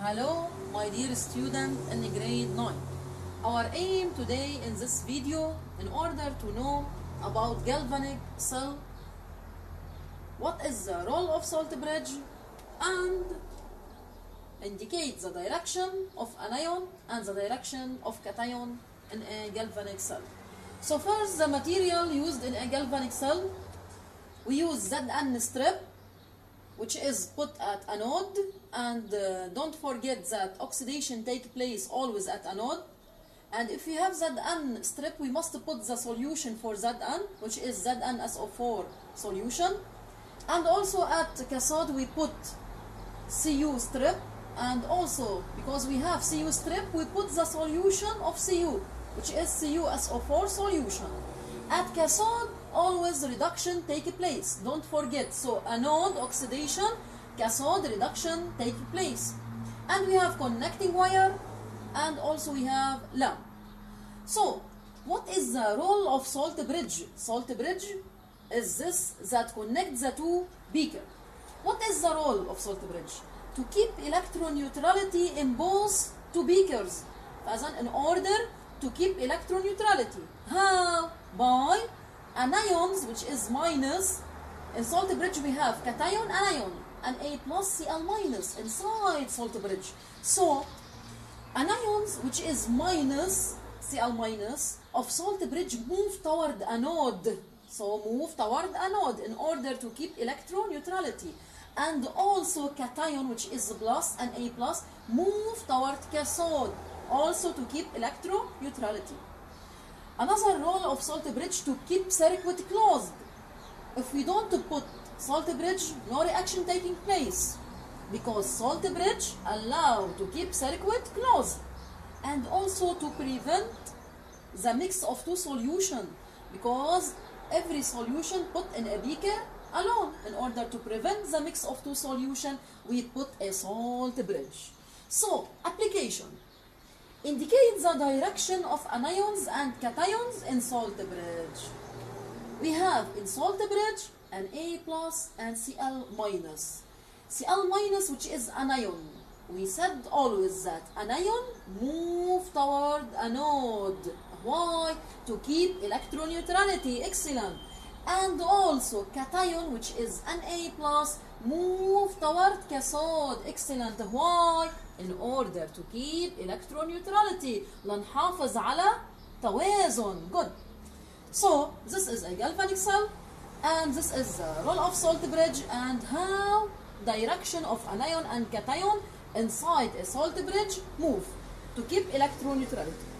Hello, my dear student in grade 9. Our aim today in this video, in order to know about galvanic cell, what is the role of salt bridge, and indicate the direction of anion and the direction of cation in a galvanic cell. So first, the material used in a galvanic cell, we use ZN strip which is put at anode and uh, don't forget that oxidation take place always at anode. And if we have that Zn strip we must put the solution for Zn which is ZnSO4 solution. And also at cathode we put Cu strip. And also because we have Cu strip we put the solution of Cu which is CuSO4 solution. At cathode always reduction take place. Don't forget. So anode oxidation cathode reduction take place. And we have connecting wire and also we have lamp. So what is the role of salt bridge? Salt bridge is this that connects the two beaker what is the role of salt bridge? To keep electron neutrality in both two beakers as in order to keep electron neutrality how? By anions which is minus in salt bridge we have cation anion and A plus Cl minus inside salt bridge. So anions which is minus Cl minus of salt bridge move toward anode. So move toward anode in order to keep electron neutrality and also cation which is plus Na plus move toward cathode also to keep electron neutrality Another role of salt bridge to keep circuit closed. If we don't put salt bridge, no reaction taking place. Because salt bridge allow to keep circuit closed. And also to prevent the mix of two solution. Because every solution put in a beaker alone. In order to prevent the mix of two solution we put a salt bridge. So application indicate the direction of anions and cations in salt bridge. We have in salt bridge Na plus and Cl minus. Cl minus which is anion. We said always that anion move toward anode. Why? To keep electron neutrality. Excellent and also cation which is Na plus move toward cathode excellent. Why? In order to keep electron neutrality لنحافظ على توازن good. So this is a galvanic cell and this is a role of salt bridge. And how? Direction of anion and cation inside a salt bridge move to keep electron neutrality